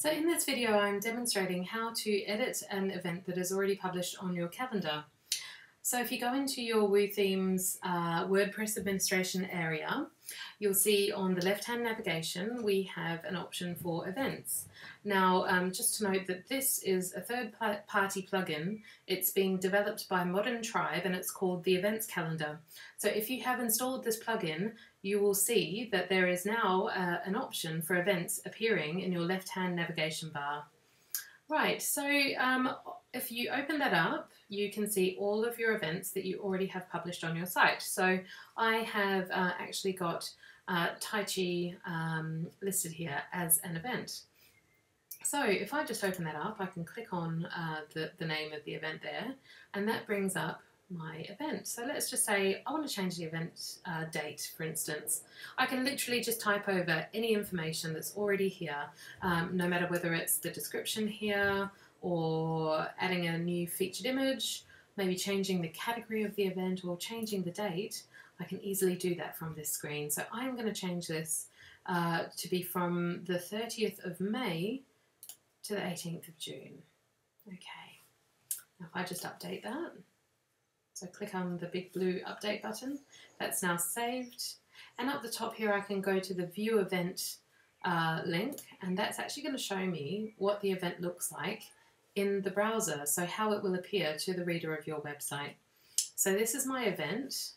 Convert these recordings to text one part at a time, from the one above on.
So in this video I'm demonstrating how to edit an event that is already published on your calendar. So if you go into your Woo Themes uh, WordPress administration area, you'll see on the left-hand navigation we have an option for events. Now, um, just to note that this is a third-party plugin. It's being developed by Modern Tribe and it's called the Events Calendar. So if you have installed this plugin, you will see that there is now uh, an option for events appearing in your left-hand navigation bar. Right, so um, if you open that up, you can see all of your events that you already have published on your site. So I have uh, actually got uh, Tai Chi um, listed here as an event. So if I just open that up, I can click on uh, the, the name of the event there, and that brings up my event. So let's just say I want to change the event uh, date, for instance. I can literally just type over any information that's already here, um, no matter whether it's the description here or adding a new featured image, maybe changing the category of the event or changing the date. I can easily do that from this screen. So I'm going to change this uh, to be from the 30th of May to the 18th of June. Okay, now if I just update that, so click on the big blue update button. That's now saved. And up the top here, I can go to the view event uh, link, and that's actually going to show me what the event looks like in the browser, so how it will appear to the reader of your website. So this is my event,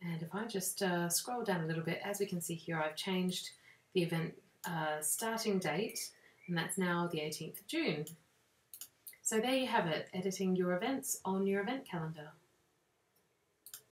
and if I just uh, scroll down a little bit, as we can see here, I've changed the event uh, starting date, and that's now the 18th of June. So there you have it, editing your events on your event calendar.